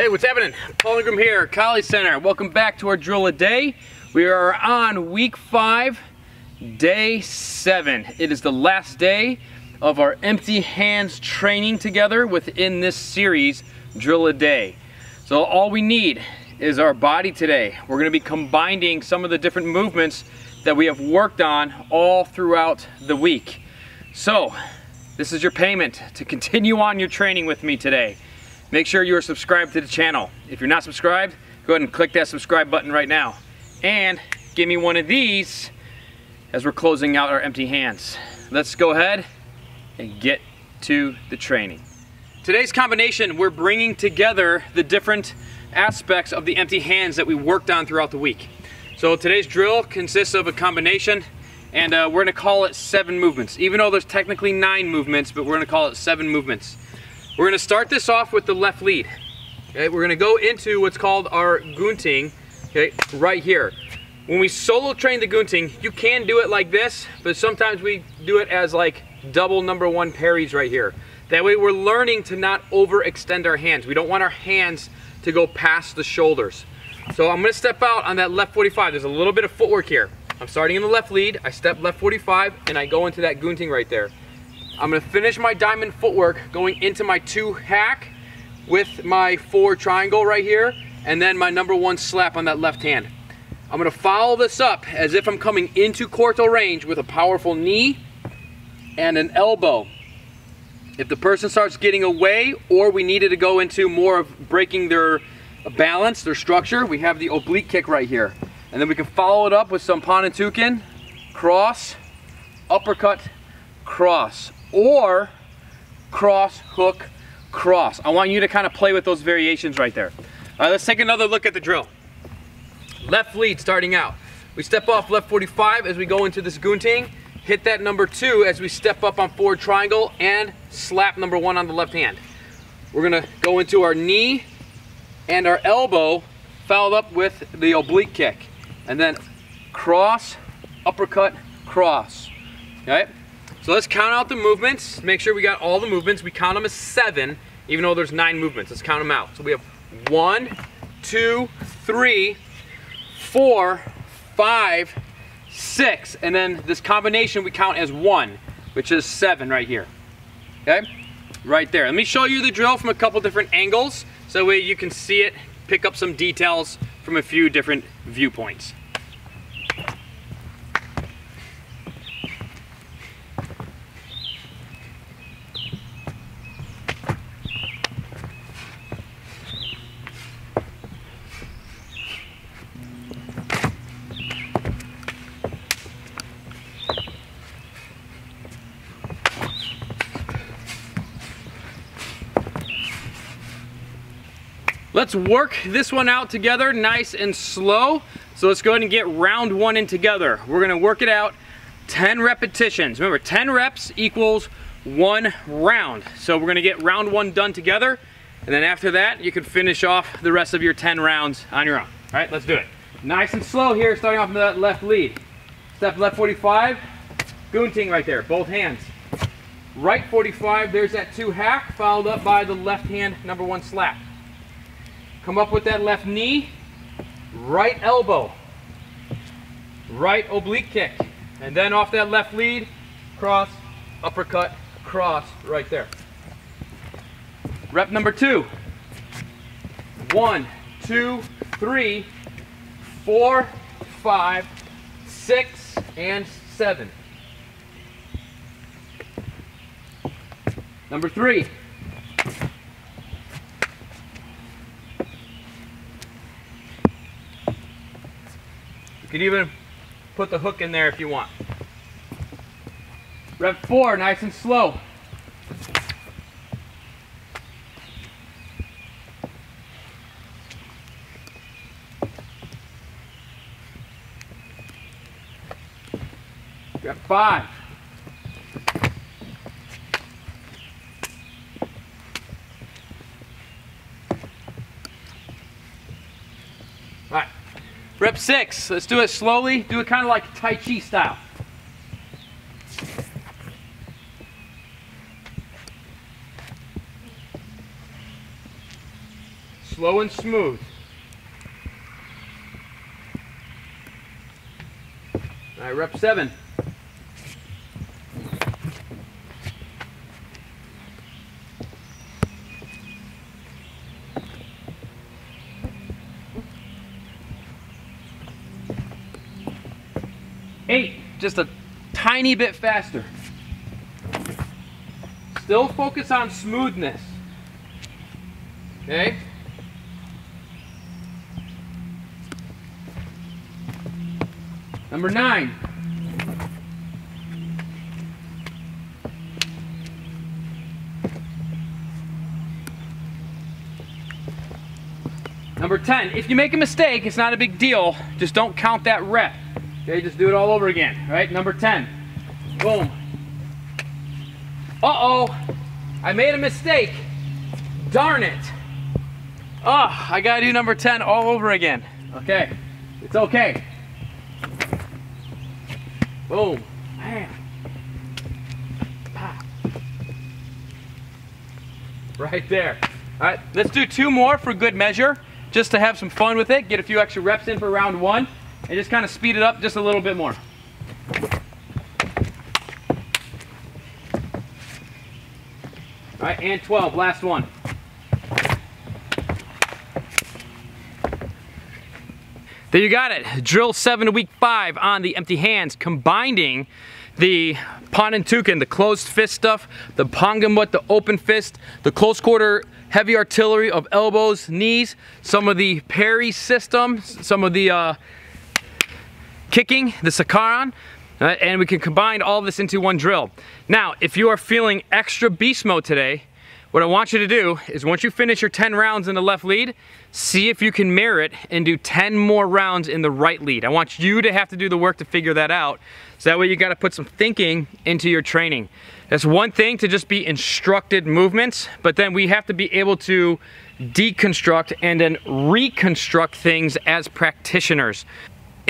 Hey, what's happening? Paul Ingram here, Kali Center. Welcome back to our drill a day. We are on week five, day seven. It is the last day of our empty hands training together within this series, Drill a Day. So all we need is our body today. We're gonna be combining some of the different movements that we have worked on all throughout the week. So, this is your payment to continue on your training with me today. Make sure you are subscribed to the channel. If you're not subscribed, go ahead and click that subscribe button right now. And give me one of these as we're closing out our empty hands. Let's go ahead and get to the training. Today's combination, we're bringing together the different aspects of the empty hands that we worked on throughout the week. So today's drill consists of a combination and uh, we're gonna call it seven movements. Even though there's technically nine movements, but we're gonna call it seven movements. We're gonna start this off with the left lead. Okay, we're gonna go into what's called our gunting, okay, right here. When we solo train the gunting, you can do it like this, but sometimes we do it as like double number one parries right here. That way we're learning to not overextend our hands. We don't want our hands to go past the shoulders. So I'm gonna step out on that left 45. There's a little bit of footwork here. I'm starting in the left lead, I step left 45, and I go into that gunting right there. I'm gonna finish my diamond footwork going into my two hack with my four triangle right here, and then my number one slap on that left hand. I'm gonna follow this up as if I'm coming into corto range with a powerful knee and an elbow. If the person starts getting away or we needed to go into more of breaking their balance, their structure, we have the oblique kick right here. And then we can follow it up with some Panantukan, cross, uppercut, cross, or cross, hook, cross. I want you to kind of play with those variations right there. All right, let's take another look at the drill. Left lead starting out. We step off left 45 as we go into this gunting, hit that number two as we step up on forward triangle and slap number one on the left hand. We're gonna go into our knee and our elbow followed up with the oblique kick and then cross, uppercut, cross. Okay? So let's count out the movements. Make sure we got all the movements. We count them as seven, even though there's nine movements. Let's count them out. So we have one, two, three, four, five, six, and then this combination we count as one, which is seven right here. Okay? Right there. Let me show you the drill from a couple different angles so that way you can see it, pick up some details from a few different viewpoints. Let's work this one out together nice and slow. So let's go ahead and get round one in together. We're gonna work it out 10 repetitions. Remember, 10 reps equals one round. So we're gonna get round one done together. And then after that, you can finish off the rest of your 10 rounds on your own. All right, let's do it. Nice and slow here, starting off with that left lead. Step left 45, gunting right there, both hands. Right 45, there's that two hack, followed up by the left hand number one slap. Come up with that left knee, right elbow, right oblique kick. And then off that left lead, cross, uppercut, cross, right there. Rep number two. One, two, three, four, five, six, and seven. Number three. Can even put the hook in there if you want. Rep four, nice and slow. Rep five. Rep six, let's do it slowly. Do it kind of like Tai Chi style. slow and smooth. All right, rep seven. Eight, just a tiny bit faster. Still focus on smoothness. Okay? Number nine. Number 10, if you make a mistake, it's not a big deal. Just don't count that rep. Okay, just do it all over again. Right, number 10. Boom. Uh-oh, I made a mistake. Darn it. Oh, I gotta do number 10 all over again. Okay, it's okay. Boom. Bam. Ah. Right there. All right, let's do two more for good measure, just to have some fun with it, get a few extra reps in for round one, and just kind of speed it up just a little bit more. All right, and 12, last one. There you got it. Drill seven week five on the empty hands, combining the Panantukan, the closed fist stuff, the Pangamut, the open fist, the close quarter heavy artillery of elbows, knees, some of the parry system, some of the uh, kicking, the Sikaran, uh, and we can combine all this into one drill. Now, if you are feeling extra beast mode today, what I want you to do is once you finish your 10 rounds in the left lead, see if you can merit and do 10 more rounds in the right lead. I want you to have to do the work to figure that out. So that way you gotta put some thinking into your training. That's one thing to just be instructed movements, but then we have to be able to deconstruct and then reconstruct things as practitioners.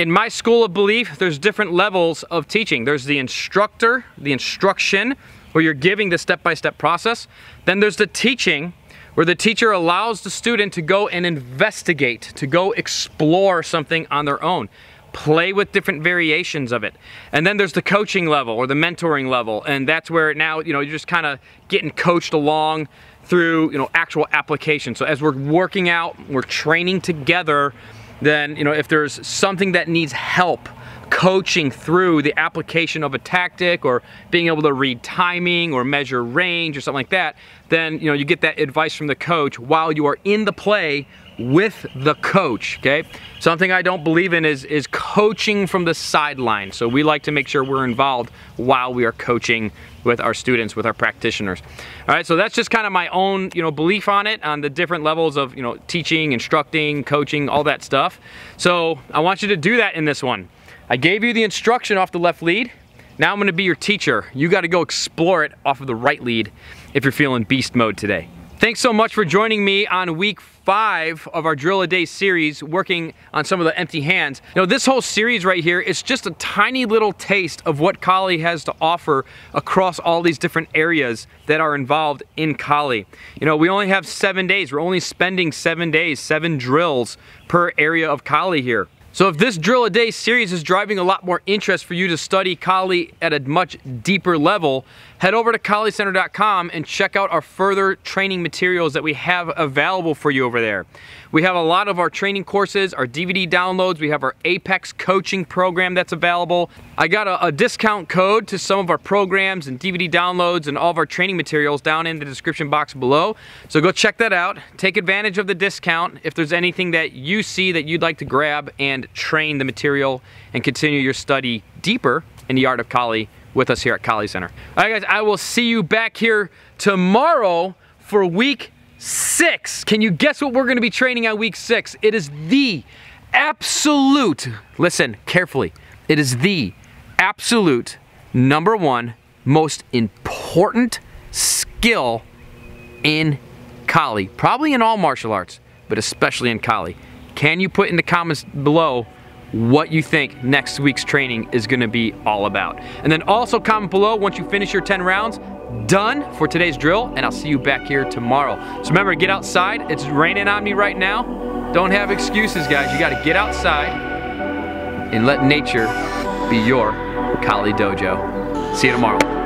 In my school of belief, there's different levels of teaching. There's the instructor, the instruction, where you're giving the step-by-step -step process. Then there's the teaching, where the teacher allows the student to go and investigate, to go explore something on their own play with different variations of it. And then there's the coaching level or the mentoring level. And that's where now, you know, you're just kind of getting coached along through, you know, actual application. So as we're working out, we're training together, then, you know, if there's something that needs help, coaching through the application of a tactic or being able to read timing or measure range or something like that, then you know you get that advice from the coach while you are in the play with the coach, okay? Something I don't believe in is, is coaching from the sideline. So we like to make sure we're involved while we are coaching with our students, with our practitioners. All right, so that's just kind of my own, you know, belief on it, on the different levels of, you know, teaching, instructing, coaching, all that stuff. So I want you to do that in this one. I gave you the instruction off the left lead. Now I'm gonna be your teacher. You gotta go explore it off of the right lead if you're feeling beast mode today. Thanks so much for joining me on week five of our Drill a Day series, working on some of the empty hands. You know, this whole series right here is just a tiny little taste of what Kali has to offer across all these different areas that are involved in Kali. You know, we only have seven days. We're only spending seven days, seven drills per area of Kali here. So if this drill a day series is driving a lot more interest for you to study Kali at a much deeper level, head over to KaliCenter.com and check out our further training materials that we have available for you over there. We have a lot of our training courses, our DVD downloads, we have our Apex coaching program that's available. I got a, a, discount code to some of our programs and DVD downloads and all of our training materials down in the description box below. So go check that out. Take advantage of the discount if there's anything that you see that you'd like to grab and train the material and continue your study deeper in the art of Kali with us here at Kali Center. All right guys, I will see you back here tomorrow for week six. Can you guess what we're gonna be training on week six? It is the absolute, listen carefully, it is the absolute number one most important skill in Kali. Probably in all martial arts, but especially in Kali. Can you put in the comments below what you think next week's training is gonna be all about? And then also comment below once you finish your 10 rounds, done for today's drill, and I'll see you back here tomorrow. So remember, get outside. It's raining on me right now. Don't have excuses, guys. You gotta get outside and let nature be your Kali Dojo. See you tomorrow.